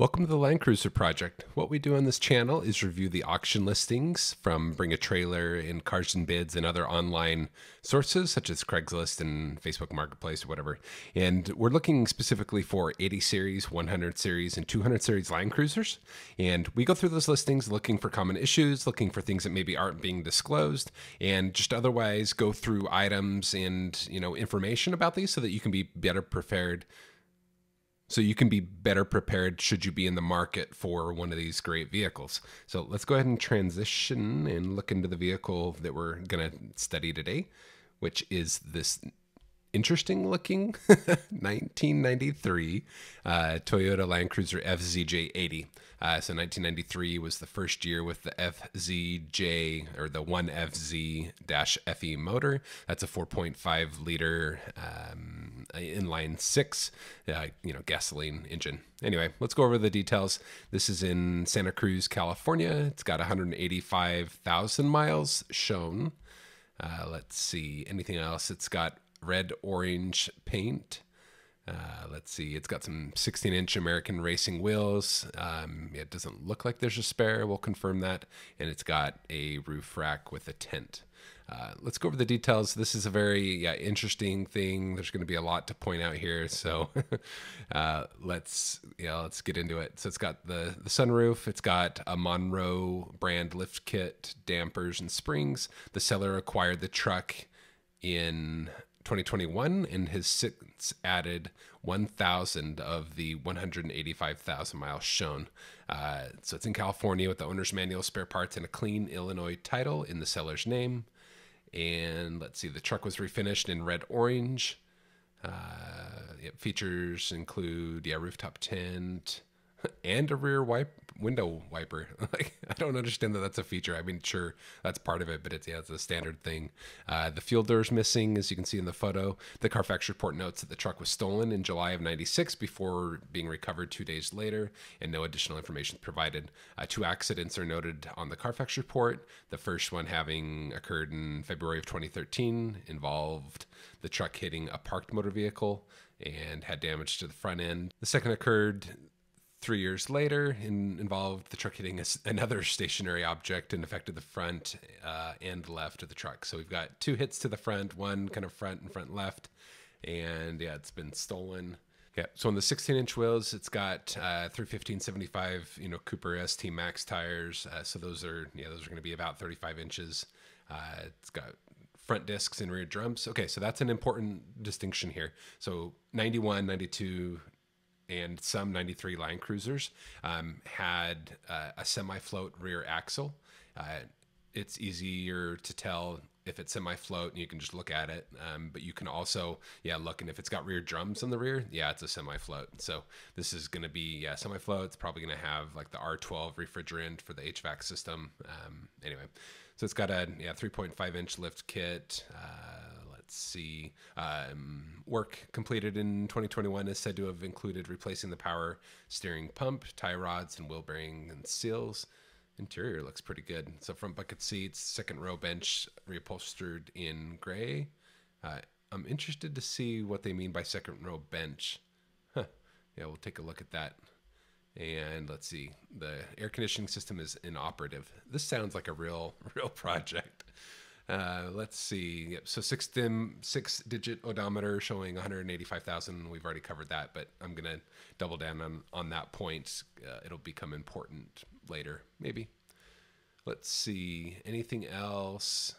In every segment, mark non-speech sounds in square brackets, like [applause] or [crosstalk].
Welcome to the Land Cruiser Project. What we do on this channel is review the auction listings from Bring a Trailer and Cars and Bids and other online sources such as Craigslist and Facebook Marketplace or whatever. And we're looking specifically for 80 series, 100 series, and 200 series Land Cruisers. And we go through those listings looking for common issues, looking for things that maybe aren't being disclosed, and just otherwise go through items and you know information about these so that you can be better prepared so you can be better prepared should you be in the market for one of these great vehicles. So let's go ahead and transition and look into the vehicle that we're going to study today, which is this interesting looking [laughs] 1993 uh, Toyota Land Cruiser FZJ80. Uh, so 1993 was the first year with the FZJ or the 1FZ-FE motor. That's a 4.5 liter um, inline six, uh, you know, gasoline engine. Anyway, let's go over the details. This is in Santa Cruz, California. It's got 185,000 miles shown. Uh, let's see anything else. It's got red orange paint. Uh, let's see, it's got some 16 inch American racing wheels. Um, it doesn't look like there's a spare, we'll confirm that. And it's got a roof rack with a tent. Uh, let's go over the details. This is a very yeah, interesting thing. There's going to be a lot to point out here, so [laughs] uh, let's yeah let's get into it. So it's got the the sunroof. It's got a Monroe brand lift kit, dampers, and springs. The seller acquired the truck in 2021 and has since added 1,000 of the 185,000 miles shown. Uh, so it's in California with the owner's manual, spare parts, and a clean Illinois title in the seller's name. And let's see, the truck was refinished in red orange. Uh, yep, features include yeah rooftop tent [laughs] and a rear wipe window wiper. [laughs] like I don't understand that that's a feature. I mean, sure, that's part of it, but it's yeah, it's a standard thing. Uh, the fuel is missing, as you can see in the photo. The Carfax report notes that the truck was stolen in July of '96 before being recovered two days later, and no additional information is provided. Uh, two accidents are noted on the Carfax report. The first one having occurred in February of 2013 involved the truck hitting a parked motor vehicle and had damage to the front end. The second occurred three years later in, involved the truck hitting a, another [laughs] stationary object and affected the front uh, and left of the truck. So we've got two hits to the front, one kind of front and front left, and yeah, it's been stolen. Yeah, so on the 16 inch wheels, it's got uh, 315 you know, Cooper ST Max tires. Uh, so those are, yeah, those are going to be about 35 inches. Uh, it's got front discs and rear drums. Okay, so that's an important distinction here. So 91, 92, and some 93 Land Cruisers um, had uh, a semi float rear axle. Uh, it's easier to tell if it's semi float and you can just look at it. Um, but you can also, yeah, look and if it's got rear drums on the rear, yeah, it's a semi float. So this is going to be, yeah, semi float. It's probably going to have like the R12 refrigerant for the HVAC system. Um, anyway, so it's got a yeah 3.5 inch lift kit. Uh, let's see. Um, work completed in 2021 is said to have included replacing the power steering pump, tie rods, and wheel bearing and seals. Interior looks pretty good. So front bucket seats, second row bench reupholstered in gray. Uh, I'm interested to see what they mean by second row bench. Huh. Yeah, we'll take a look at that. And let's see, the air conditioning system is inoperative. This sounds like a real, [laughs] real project. Uh, let's see. Yep. So six dim, six digit odometer showing 185,000. We've already covered that, but I'm gonna double down on on that point. Uh, it'll become important later, maybe. Let's see. Anything else?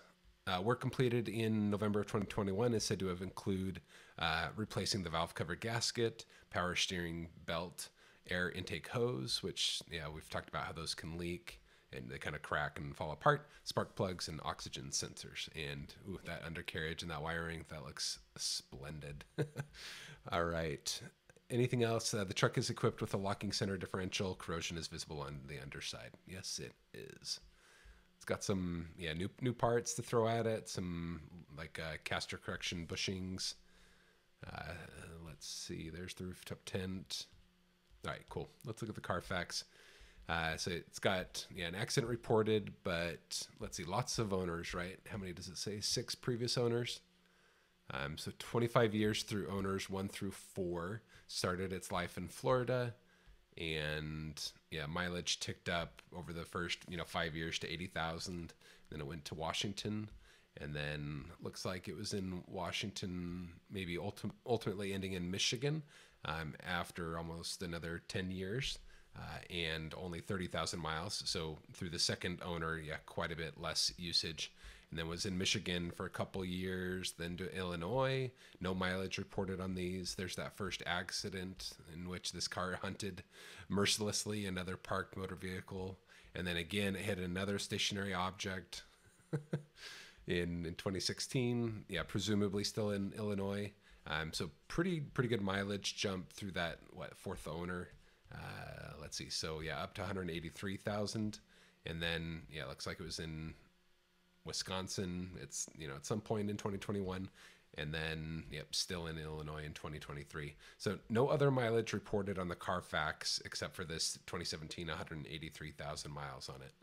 Uh, work completed in November of 2021 is said to have include uh, replacing the valve cover gasket, power steering belt, air intake hose, which yeah we've talked about how those can leak and they kind of crack and fall apart. Spark plugs and oxygen sensors, and ooh, that undercarriage and that wiring that looks splendid. [laughs] All right. Anything else? Uh, the truck is equipped with a locking center differential. Corrosion is visible on the underside. Yes, it is. It's got some yeah new new parts to throw at it. Some like uh, caster correction bushings. Uh, let's see. There's the rooftop tent. All right, cool. Let's look at the Carfax. Uh, so it's got yeah an accident reported, but let's see, lots of owners, right? How many does it say? Six previous owners. Um, so 25 years through owners one through four. Started its life in Florida, and yeah, mileage ticked up over the first you know five years to eighty thousand. Then it went to Washington, and then looks like it was in Washington, maybe ulti- ultimately ending in Michigan um, after almost another ten years. Uh, and only 30,000 miles. So through the second owner, yeah, quite a bit less usage and then was in Michigan for a couple years, then to Illinois. No mileage reported on these. There's that first accident in which this car [laughs] hunted mercilessly another parked motor vehicle, and then again it hit another stationary object [laughs] in in 2016. Yeah, presumably still in Illinois. Um, so pretty pretty good mileage jump through that what fourth owner. Uh, let's see. So yeah, up to 183,000, and then yeah, looks like it was in Wisconsin. It's you know at some point in 2021, and then yep, still in Illinois in 2023. So no other mileage reported on the Carfax except for this 2017 183,000 miles on it.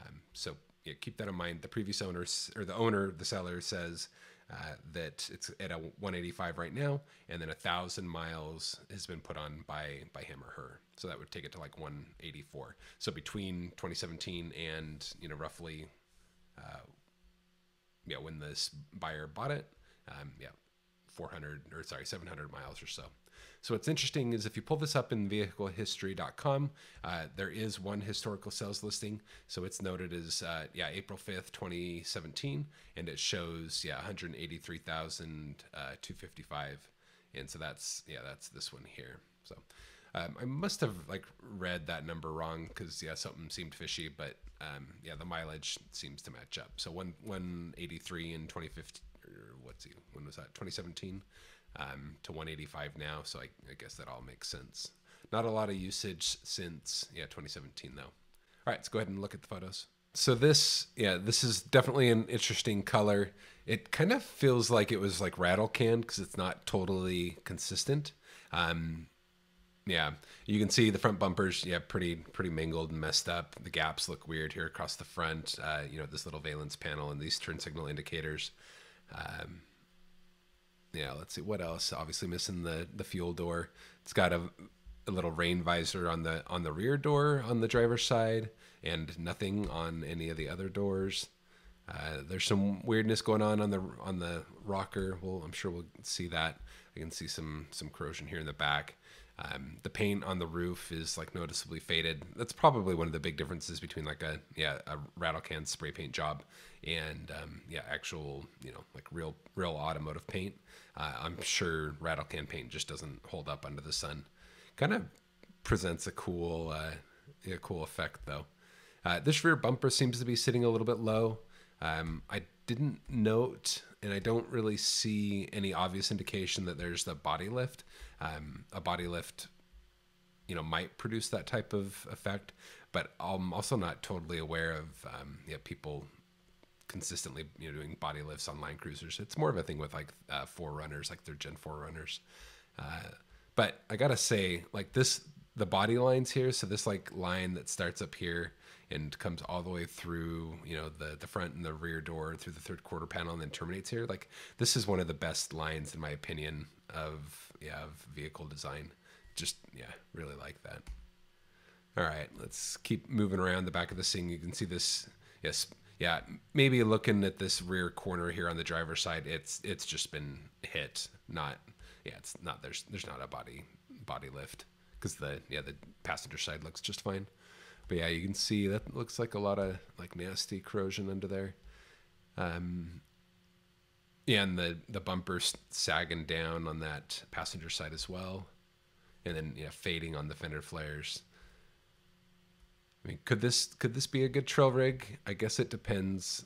Um, so yeah, keep that in mind. The previous owners or the owner, the seller says. Uh, that it's at a 185 right now, and then a thousand miles has been put on by by him or her. So that would take it to like 184. So between 2017 and you know roughly uh, yeah, when this buyer bought it, um, yeah, 400 or sorry, 700 miles or so. So what's interesting is if you pull this up in vehiclehistory.com, uh, there is one historical sales listing. So it's noted as uh, yeah April 5th, 2017, and it shows yeah 183,255, uh, and so that's yeah that's this one here. So um, I must have like read that number wrong because yeah, something seemed fishy, but um, yeah, the mileage seems to match up. So one one eighty three in twenty fifteen, what's he? When was that? Twenty seventeen um, to one eighty five now. So I, I guess that all makes sense. Not a lot of usage since yeah twenty seventeen though. All right, let's go ahead and look at the photos. So this, yeah, this is definitely an interesting color. It kind of feels like it was like rattle can because it's not totally consistent. Um, yeah, you can see the front bumpers. Yeah, pretty pretty mangled and messed up. The gaps look weird here across the front. Uh, you know, this little valence panel and these turn signal indicators. Um, yeah, let's see what else. Obviously missing the the fuel door. It's got a, a little rain visor on the on the rear door on the driver's side, and nothing on any of the other doors. Uh, there's some weirdness going on on the on the rocker. Well, I'm sure we'll see that. I can see some some corrosion here in the back. Um, the paint on the roof is like noticeably faded. That's probably one of the big differences between like a yeah a rattle can spray paint job and um, yeah actual you know like real real automotive paint. Uh, I'm sure rattle can paint just doesn't hold up under the sun. Kind of presents a cool uh, a cool effect though. Uh, this rear bumper seems to be sitting a little bit low. Um, I didn't note, and I don't really see any obvious indication that there's the body lift. Um, a body lift, you know, might produce that type of effect, but I'm also not totally aware of um, yeah, people consistently you know doing body lifts on Land Cruisers. It's more of a thing with like uh, 4Runners, like their Gen 4Runners. Uh, but I gotta say, like this, the body lines here. So this like line that starts up here and comes all the way through, you know, the the front and the rear door through the third quarter panel and then terminates here. Like this is one of the best lines in my opinion of yeah of vehicle design. Just yeah, really like that. All right, let's keep moving around the back of this thing. You can see this. Yes, yeah. Maybe looking at this rear corner here on the driver's side, it's it's just been hit. Not yeah, it's not there's there's not a body body lift because the yeah the passenger side looks just fine. But yeah, you can see that looks like a lot of like nasty corrosion under there. Um, yeah, and the the bumpers sagging down on that passenger side as well, and then yeah, fading on the fender flares. I mean, could this could this be a good trail rig? I guess it depends.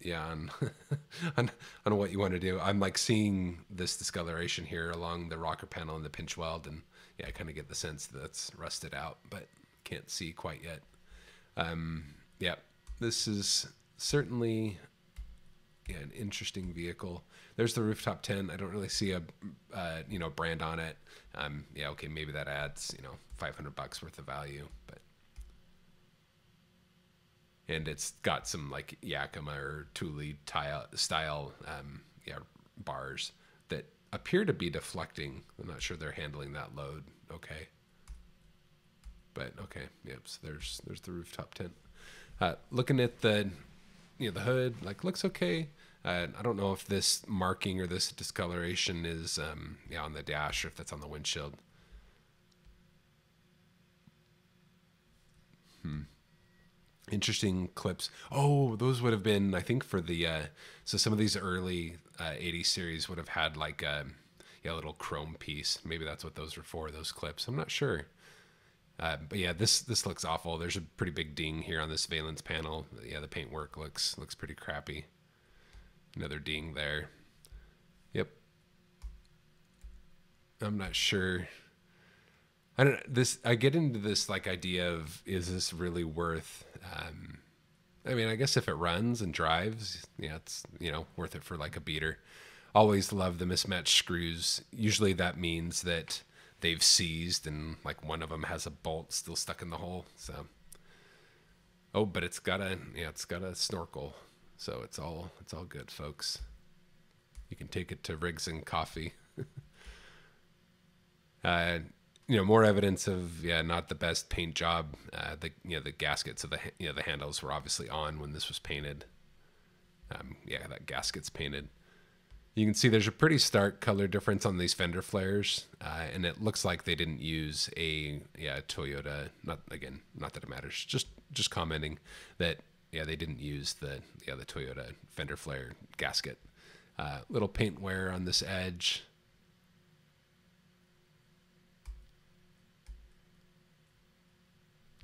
Yeah, on [laughs] on, on what you want to do. I'm like seeing this discoloration here along the rocker panel and the pinch weld, and yeah, I kind of get the sense that it's rusted out, but can't see quite yet. Um, yeah, this is certainly yeah, an interesting vehicle. There's the rooftop 10. I don't really see a uh, you know brand on it. Um, yeah, okay, maybe that adds you know 500 bucks worth of value, but and it's got some like Yakima or Thule style um, yeah bars that appear to be deflecting. I'm not sure they're handling that load okay. But okay, yep. So there's there's the rooftop tent. Uh, looking at the you know the hood, like looks okay. Uh, I don't know if this marking or this discoloration is um, yeah on the dash or if that's on the windshield. Hmm. Interesting clips. Oh, those would have been I think for the uh, so some of these early uh, 80 series would have had like a um, yeah, little chrome piece. Maybe that's what those were for. Those clips. I'm not sure. Uh, but yeah, this this looks awful. There's a pretty big ding here on this valence panel. Yeah, the paintwork looks looks pretty crappy. Another ding there. Yep. I'm not sure. I don't this. I get into this like idea of is this really worth? Um, I mean, I guess if it runs and drives, yeah, it's you know worth it for like a beater. Always love the mismatched screws. Usually that means that they've seized and like one of them has a bolt still stuck in the hole. So, oh, but it's got a yeah, it's got a snorkel, so it's all it's all good, folks. You can take it to Rigs and Coffee. [laughs] uh, you know, more evidence of yeah, not the best paint job. Uh, the you know the gaskets of the you know the handles were obviously on when this was painted. Um, yeah, that gasket's painted. You can see there's a pretty stark color difference on these fender flares, uh, and it looks like they didn't use a yeah Toyota. Not again, not that it matters. Just just commenting that yeah they didn't use the yeah the Toyota fender flare gasket. Uh, little paint wear on this edge.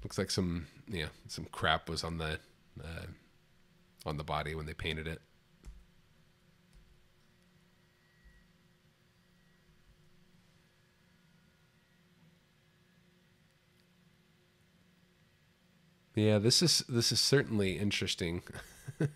Looks like some yeah some crap was on the uh, on the body when they painted it. Yeah, this is this is certainly interesting. [laughs]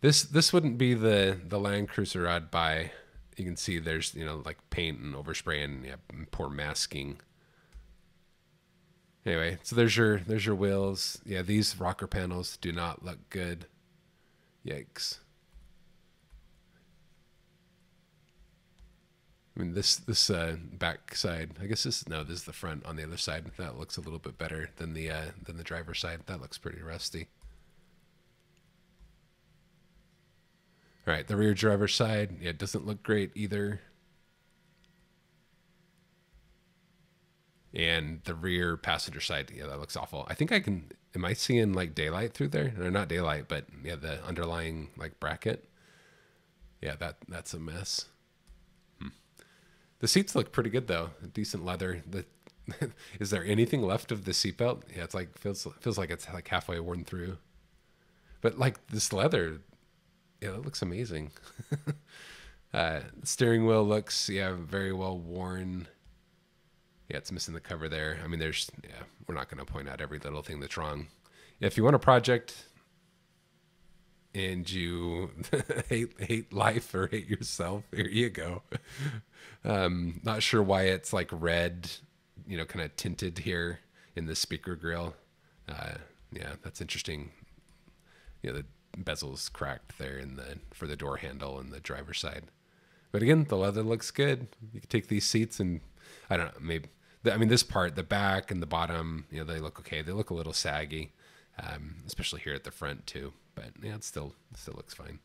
this this wouldn't be the the Land Cruiser I'd buy. You can see there's you know like paint and overspray and yeah, poor masking. Anyway, so there's your there's your wheels. Yeah, these rocker panels do not look good. Yikes. I mean, this this uh, back side. I guess this no, this is the front on the other side. That looks a little bit better than the uh, than the driver's side. That looks pretty rusty. All right, the rear driver's side. Yeah, it doesn't look great either. And the rear passenger side. Yeah, that looks awful. I think I can. Am I seeing like daylight through there? Or not daylight, but yeah, the underlying like bracket. Yeah, that that's a mess. Hmm. The seats look pretty good though. Decent leather. The [laughs] is there anything left of the seatbelt? Yeah, it's like feels feels like it's like halfway worn through. But like this leather, yeah, it looks amazing. [laughs] uh, steering wheel looks yeah very well worn. Yeah, it's missing the cover there. I mean, there's yeah, we're not going to point out every little thing that's wrong. If you want a project and you [laughs] hate hate life or hate yourself, [laughs] here you go. Um, not sure why it's like red, you know, kind of tinted here in the speaker grill. Uh, yeah, that's interesting. Know, the bezel's cracked there in the for the door handle and the driver's side. But again, the leather looks good. You can take these seats and I don't know, maybe I mean this part, the back and the bottom, you know, they look okay. They look a little saggy, um, especially here at the front too. But yeah, it still it still looks fine.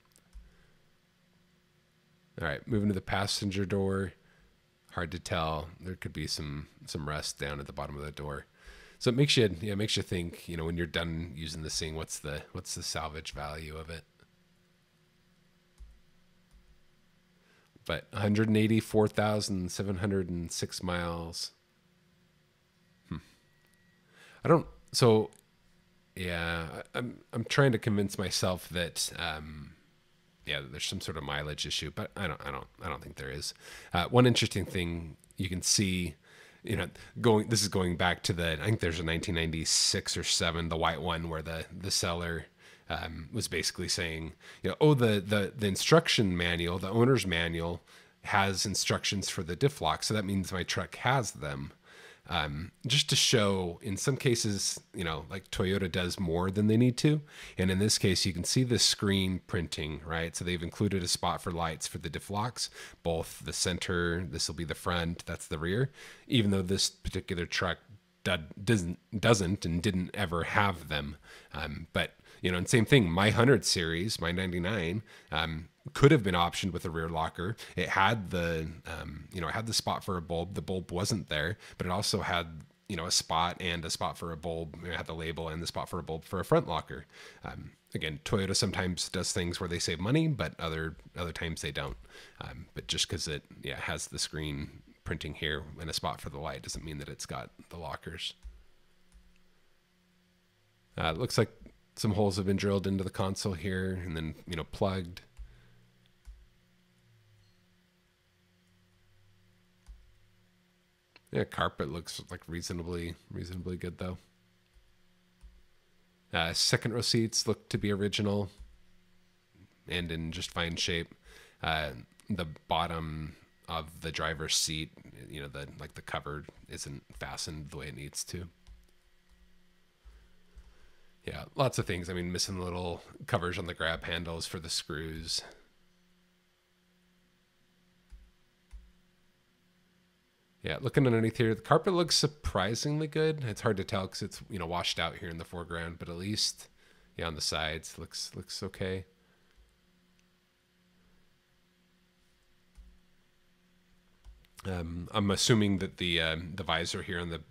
All right, moving to the passenger door hard to tell. There could be some some rust down at the bottom of the door. So it makes you yeah, it makes you think, you know, when you're done using this thing, what's the what's the salvage value of it? But 184,706 miles. Hmm. I don't so yeah, I'm I'm trying to convince myself that um yeah, there's some sort of mileage issue, but I don't, I don't, I don't think there is. Uh, one interesting thing you can see, you know, going. This is going back to the. I think there's a 1996 or seven, the white one, where the the seller um, was basically saying, you know, oh, the the the instruction manual, the owner's manual, has instructions for the diff lock, so that means my truck has them. Um, just to show in some cases, you know, like Toyota does more than they need to. And in this case, you can see the screen printing, right? So they've included a spot for lights for the diff locks, both the center, this will be the front, that's the rear, even though this particular truck doesn't doesn't and didn't ever have them. Um, but you know, and same thing. My hundred series, my ninety nine, um, could have been optioned with a rear locker. It had the um, you know it had the spot for a bulb. The bulb wasn't there, but it also had you know a spot and a spot for a bulb. It had the label and the spot for a bulb for a front locker. Um, again, Toyota sometimes does things where they save money, but other other times they don't. Um, but just because it yeah has the screen printing here and a spot for the light doesn't mean that it's got the lockers. Uh, looks like some holes have been drilled into the console here and then you know plugged. Yeah, carpet looks like reasonably reasonably good though. Uh, second row seats look to be original and in just fine shape. Uh, the bottom of the driver's seat, you know, the like the cover isn't fastened the way it needs to. Yeah, lots of things. I mean, missing little covers on the grab handles for the screws. Yeah, looking underneath here, the carpet looks surprisingly good. It's hard to tell because it's you know washed out here in the foreground, but at least yeah on the sides looks looks okay. Um, I'm assuming that the um, the visor here on the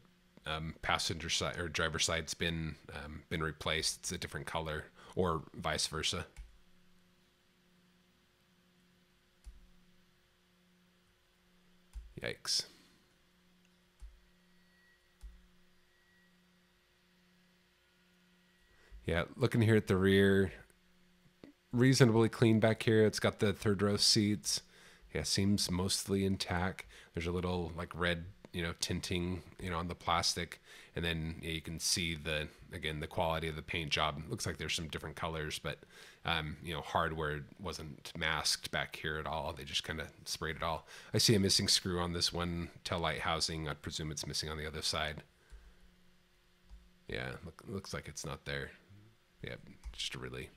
um, passenger side or driver side's been um, been replaced. It's a different color, or vice versa. Yikes. Yeah, looking here at the rear, reasonably clean back here. It's got the third row seats. Yeah, seems mostly intact. There's a little like red, you know, tinting, you know, on the plastic, and then yeah, you can see the again the quality of the paint job. It looks like there's some different colors, but um, you know, hardware wasn't masked back here at all. They just kind of sprayed it all. I see a missing screw on this one tail light housing. I presume it's missing on the other side. Yeah, look, looks like it's not there yeah, just a really.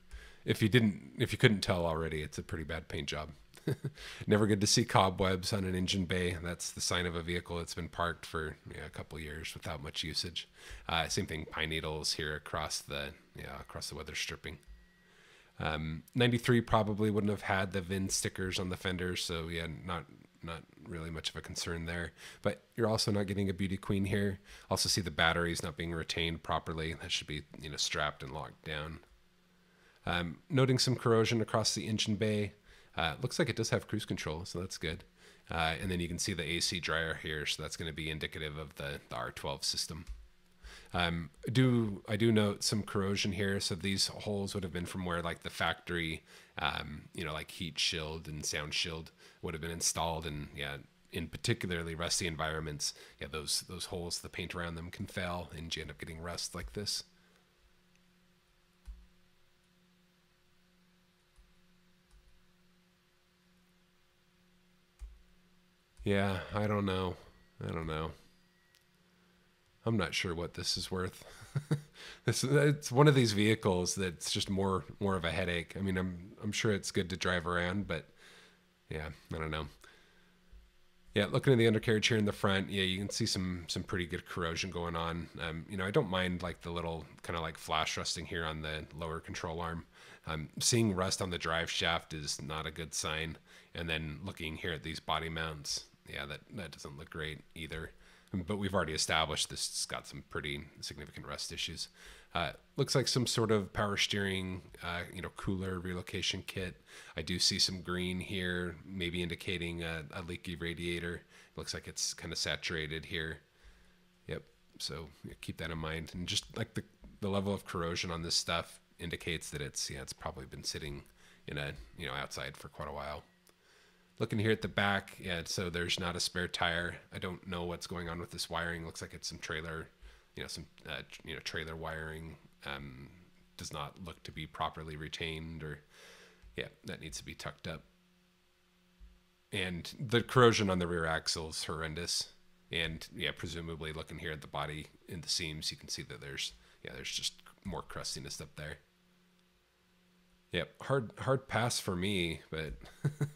If you didn't, if you couldn't tell already, it's a pretty bad paint job. [laughs] Never good to see cobwebs on an engine bay. That's the sign of a vehicle that's been parked for yeah, a couple years without much usage. Uh, same thing, pine needles here across the yeah across the weather stripping. Um, 93 probably wouldn't have had the VIN stickers on the fenders, so yeah, not not really much of a concern there. But you're also not getting a beauty queen here. Also see the batteries not being retained properly. That should be you know strapped and locked down. Um, noting some corrosion across the engine bay. Uh, looks like it does have cruise control, so that's good. Uh, and then you can see the AC dryer here, so that's going to be indicative of the, the R12 system. Um, do I do note some corrosion here. So these holes would have been from where like the factory, um, you know, like heat shield and sound shield would have been installed, and yeah, in particularly rusty environments, yeah, those those holes, the paint around them can fail, and you end up getting rust like this. Yeah, I don't know. I don't know. I'm not sure what this is worth. [laughs] it's, it's one of these vehicles that's just more more of a headache. I mean, I'm I'm sure it's good to drive around, but yeah, I don't know. Yeah, looking at the undercarriage here in the front, yeah, you can see some some pretty good corrosion going on. Um, you know, I don't mind like the little kind of like flash rusting here on the lower control arm. Um, seeing rust on the drive shaft is not a good sign. And then looking here at these body mounts, yeah, that that doesn't look great either but we've already established this has got some pretty significant rust issues. Uh, looks like some sort of power steering, uh, you know, cooler relocation kit. I do see some green here, maybe indicating a, a leaky radiator. Looks like it's kind of saturated here. Yep. So keep that in mind. And just like the the level of corrosion on this stuff indicates that it's yeah, it's probably been sitting in a you know outside for quite a while. Looking here at the back, yeah, so there's not a spare tire. I don't know what's going on with this wiring. Looks like it's some trailer, you know, some uh, you know trailer wiring. Um, does not look to be properly retained, or yeah, that needs to be tucked up. And the corrosion on the rear axle is horrendous. And yeah, presumably looking here at the body in the seams, you can see that there's yeah, there's just more crustiness up there. Yep, hard hard pass for me, but [laughs]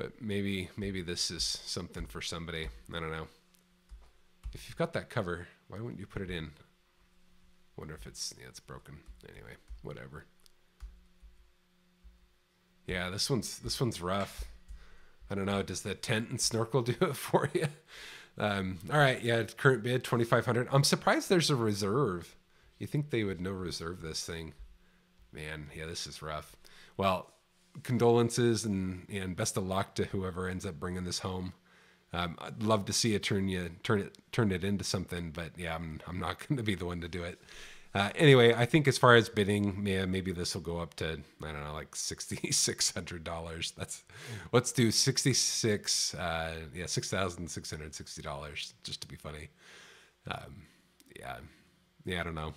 but maybe maybe this is something for somebody. I don't know. If you've got that cover, why wouldn't you put it in? Wonder if it's yeah, it's broken. Anyway, whatever. Yeah, this one's this one's rough. I don't know. Does the tent and snorkel [laughs] do it for you? Um, all right, yeah. Current bid twenty five hundred. I'm surprised there's a reserve. You think they would no reserve this thing? Man, yeah, this is rough. Well, condolences and and best of luck to whoever ends up bringing this home. Um, I'd love to see it turn you turn it turn it into something, but yeah, I'm I'm not [laughs] going to be the one to do it. Uh, anyway, I think as far as bidding, yeah, maybe this will go up to I don't know, like sixty six hundred dollars. That's let's do sixty six, uh, yeah, six thousand six hundred sixty dollars, just to be funny. Um, yeah, yeah, I don't know.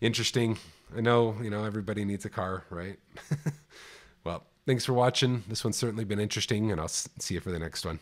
Interesting. I know you know everybody needs a car, right? [laughs] well, thanks for watching. This one's certainly been interesting, and I'll see you for the next one.